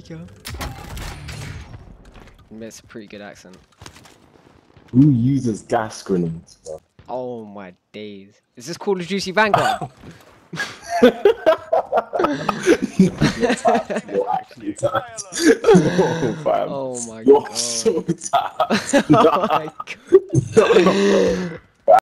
Pick up. That's a pretty good accent. Who uses gas grenades, bro? Oh my days. Is this Call of Duty Vanguard? you're tired. You're actually tapped. Oh, fam. oh my You're god. so tapped. oh my god.